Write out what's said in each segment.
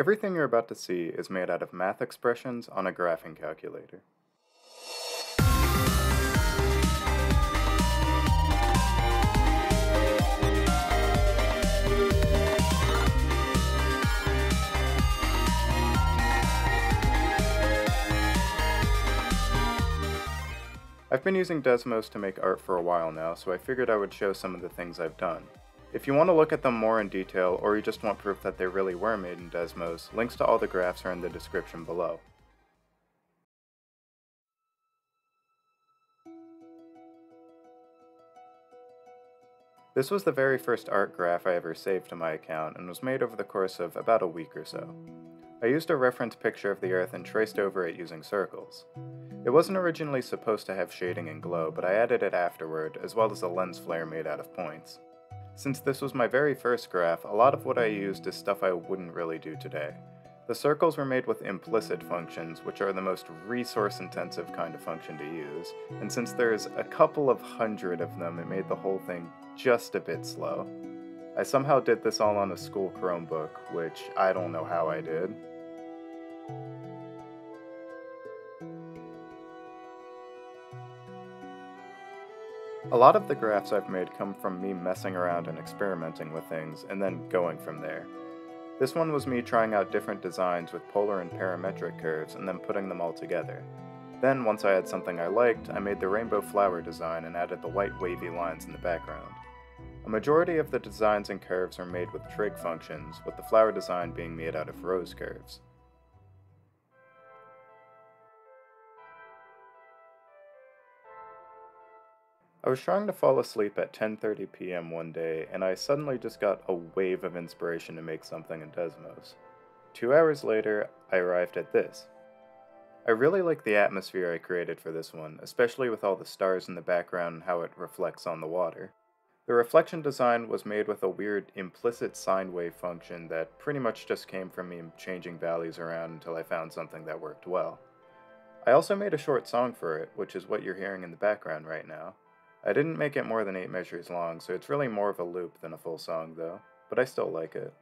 Everything you're about to see is made out of math expressions on a graphing calculator. I've been using Desmos to make art for a while now, so I figured I would show some of the things I've done. If you want to look at them more in detail, or you just want proof that they really were made in Desmos, links to all the graphs are in the description below. This was the very first art graph I ever saved to my account, and was made over the course of about a week or so. I used a reference picture of the Earth and traced over it using circles. It wasn't originally supposed to have shading and glow, but I added it afterward, as well as a lens flare made out of points. Since this was my very first graph, a lot of what I used is stuff I wouldn't really do today. The circles were made with implicit functions, which are the most resource intensive kind of function to use, and since there's a couple of hundred of them, it made the whole thing just a bit slow. I somehow did this all on a school Chromebook, which I don't know how I did. A lot of the graphs I've made come from me messing around and experimenting with things, and then going from there. This one was me trying out different designs with polar and parametric curves and then putting them all together. Then, once I had something I liked, I made the rainbow flower design and added the white wavy lines in the background. A majority of the designs and curves are made with trig functions, with the flower design being made out of rose curves. I was trying to fall asleep at 10:30 p.m. one day, and I suddenly just got a wave of inspiration to make something in Desmos. Two hours later, I arrived at this. I really like the atmosphere I created for this one, especially with all the stars in the background and how it reflects on the water. The reflection design was made with a weird implicit sine wave function that pretty much just came from me changing values around until I found something that worked well. I also made a short song for it, which is what you're hearing in the background right now. I didn't make it more than 8 measures long, so it's really more of a loop than a full song though, but I still like it.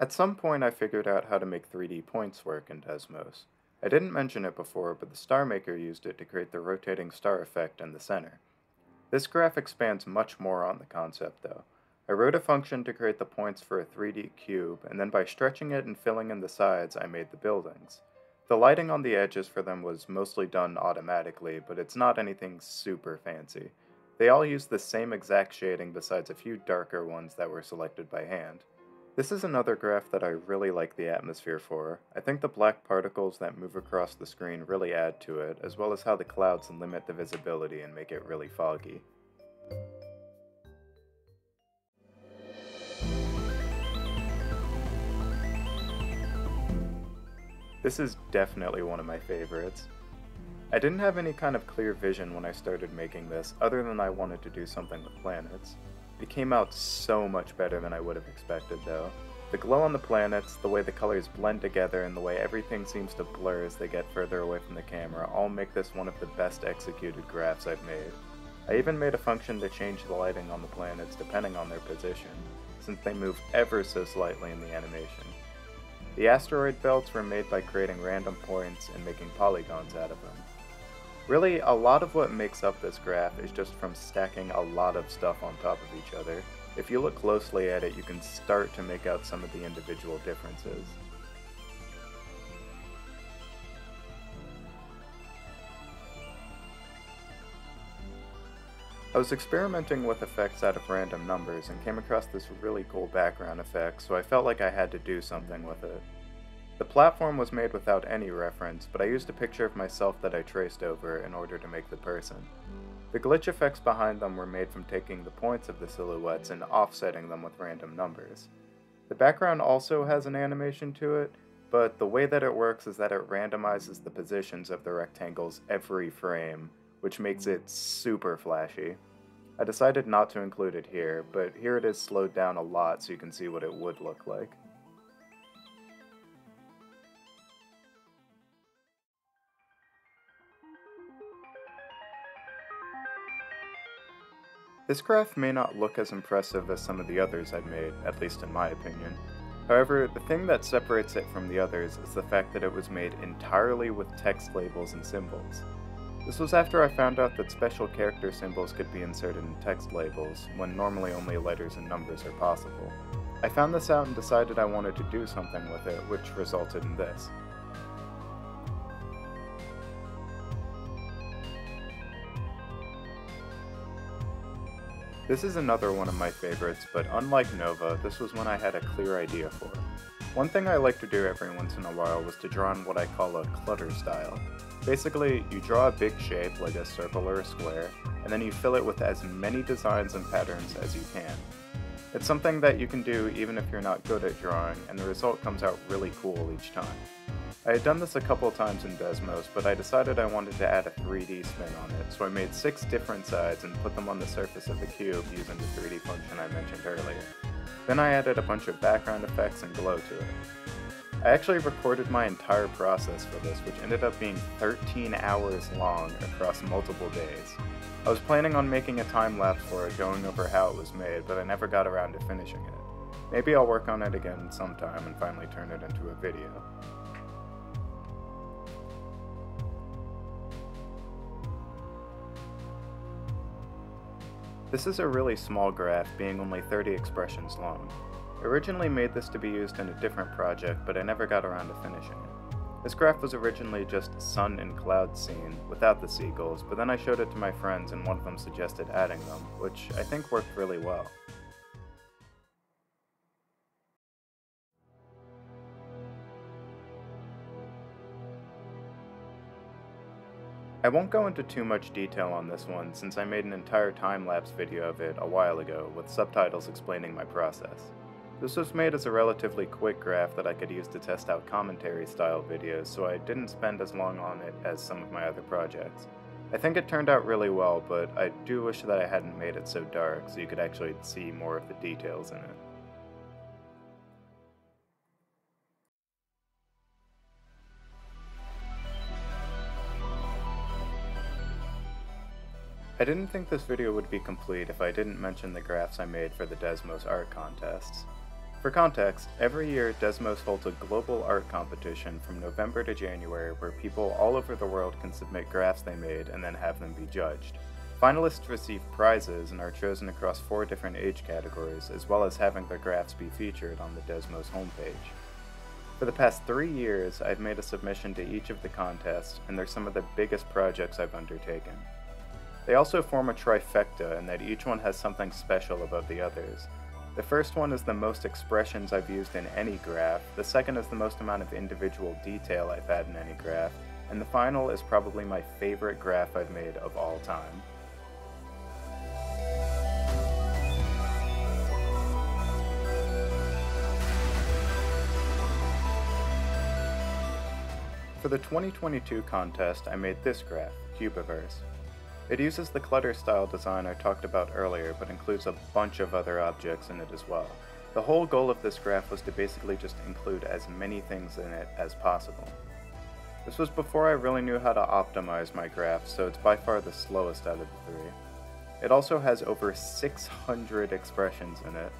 At some point I figured out how to make 3D points work in Desmos. I didn't mention it before, but the Star Maker used it to create the rotating star effect in the center. This graph expands much more on the concept though. I wrote a function to create the points for a 3D cube, and then by stretching it and filling in the sides, I made the buildings. The lighting on the edges for them was mostly done automatically, but it's not anything super fancy. They all use the same exact shading besides a few darker ones that were selected by hand. This is another graph that I really like the atmosphere for. I think the black particles that move across the screen really add to it, as well as how the clouds limit the visibility and make it really foggy. This is definitely one of my favorites. I didn't have any kind of clear vision when I started making this, other than I wanted to do something with planets. It came out so much better than I would have expected though. The glow on the planets, the way the colors blend together, and the way everything seems to blur as they get further away from the camera all make this one of the best executed graphs I've made. I even made a function to change the lighting on the planets depending on their position, since they move ever so slightly in the animation. The asteroid belts were made by creating random points and making polygons out of them. Really, a lot of what makes up this graph is just from stacking a lot of stuff on top of each other. If you look closely at it, you can start to make out some of the individual differences. I was experimenting with effects out of random numbers and came across this really cool background effect, so I felt like I had to do something with it. The platform was made without any reference, but I used a picture of myself that I traced over in order to make the person. The glitch effects behind them were made from taking the points of the silhouettes and offsetting them with random numbers. The background also has an animation to it, but the way that it works is that it randomizes the positions of the rectangles every frame, which makes it super flashy. I decided not to include it here, but here it is slowed down a lot so you can see what it would look like. This graph may not look as impressive as some of the others I've made, at least in my opinion. However, the thing that separates it from the others is the fact that it was made entirely with text labels and symbols. This was after I found out that special character symbols could be inserted in text labels, when normally only letters and numbers are possible. I found this out and decided I wanted to do something with it, which resulted in this. This is another one of my favorites, but unlike Nova, this was one I had a clear idea for. One thing I like to do every once in a while was to draw in what I call a clutter style. Basically, you draw a big shape like a circle or a square, and then you fill it with as many designs and patterns as you can. It's something that you can do even if you're not good at drawing, and the result comes out really cool each time. I had done this a couple times in Desmos, but I decided I wanted to add a 3D spin on it, so I made six different sides and put them on the surface of the cube using the 3D function I mentioned earlier. Then I added a bunch of background effects and glow to it. I actually recorded my entire process for this, which ended up being 13 hours long across multiple days. I was planning on making a time lapse for it, going over how it was made, but I never got around to finishing it. Maybe I'll work on it again sometime and finally turn it into a video. This is a really small graph, being only 30 expressions long. Originally made this to be used in a different project, but I never got around to finishing it. This graph was originally just a sun and cloud scene, without the seagulls, but then I showed it to my friends and one of them suggested adding them, which I think worked really well. I won't go into too much detail on this one since I made an entire time-lapse video of it a while ago with subtitles explaining my process. This was made as a relatively quick graph that I could use to test out commentary style videos, so I didn't spend as long on it as some of my other projects. I think it turned out really well, but I do wish that I hadn't made it so dark so you could actually see more of the details in it. I didn't think this video would be complete if I didn't mention the graphs I made for the Desmos art contests. For context, every year Desmos holds a global art competition from November to January where people all over the world can submit graphs they made and then have them be judged. Finalists receive prizes and are chosen across four different age categories, as well as having their graphs be featured on the Desmos homepage. For the past three years, I've made a submission to each of the contests, and they're some of the biggest projects I've undertaken. They also form a trifecta in that each one has something special above the others, the first one is the most expressions I've used in any graph, the second is the most amount of individual detail I've had in any graph, and the final is probably my favorite graph I've made of all time. For the 2022 contest, I made this graph, Cubiverse. It uses the clutter style design I talked about earlier, but includes a bunch of other objects in it as well. The whole goal of this graph was to basically just include as many things in it as possible. This was before I really knew how to optimize my graph, so it's by far the slowest out of the three. It also has over 600 expressions in it.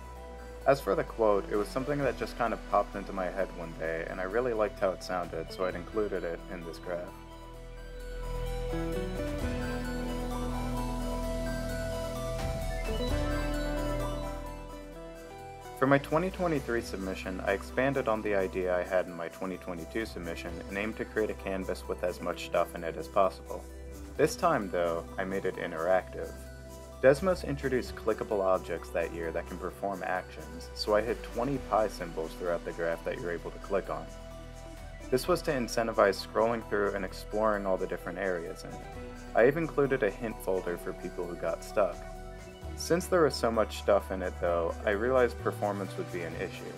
As for the quote, it was something that just kind of popped into my head one day, and I really liked how it sounded, so I'd included it in this graph. For my 2023 submission, I expanded on the idea I had in my 2022 submission and aimed to create a canvas with as much stuff in it as possible. This time, though, I made it interactive. Desmos introduced clickable objects that year that can perform actions, so I had 20 pi symbols throughout the graph that you're able to click on. This was to incentivize scrolling through and exploring all the different areas in it. I even included a hint folder for people who got stuck. Since there was so much stuff in it though, I realized performance would be an issue.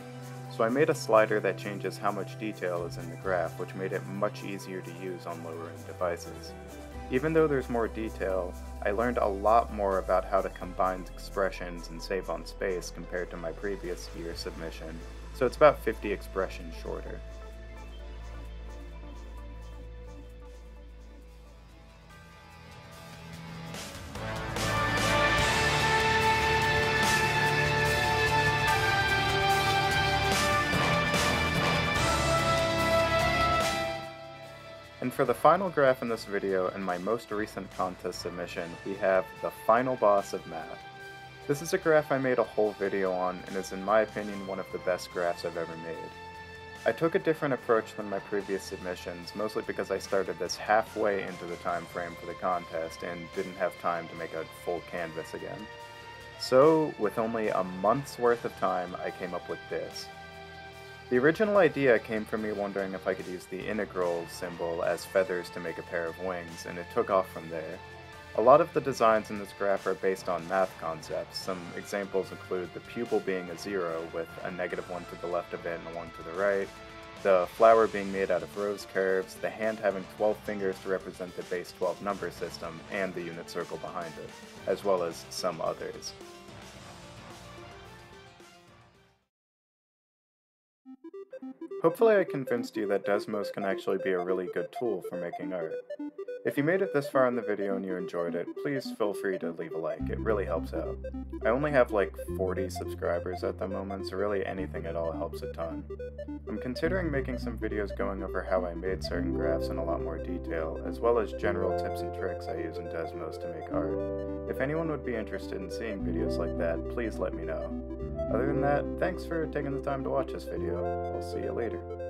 So I made a slider that changes how much detail is in the graph, which made it much easier to use on lower end devices. Even though there's more detail, I learned a lot more about how to combine expressions and save on space compared to my previous year submission, so it's about 50 expressions shorter. For the final graph in this video and my most recent contest submission, we have the final boss of math. This is a graph I made a whole video on and is in my opinion one of the best graphs I've ever made. I took a different approach than my previous submissions, mostly because I started this halfway into the time frame for the contest and didn't have time to make a full canvas again. So, with only a month's worth of time, I came up with this. The original idea came from me wondering if I could use the integral symbol as feathers to make a pair of wings, and it took off from there. A lot of the designs in this graph are based on math concepts. Some examples include the pupil being a zero with a negative one to the left of it and a one to the right, the flower being made out of rose curves, the hand having 12 fingers to represent the base 12 number system, and the unit circle behind it, as well as some others. Hopefully I convinced you that Desmos can actually be a really good tool for making art. If you made it this far in the video and you enjoyed it, please feel free to leave a like, it really helps out. I only have like 40 subscribers at the moment, so really anything at all helps a ton. I'm considering making some videos going over how I made certain graphs in a lot more detail, as well as general tips and tricks I use in Desmos to make art. If anyone would be interested in seeing videos like that, please let me know. Other than that, thanks for taking the time to watch this video. I'll see you later.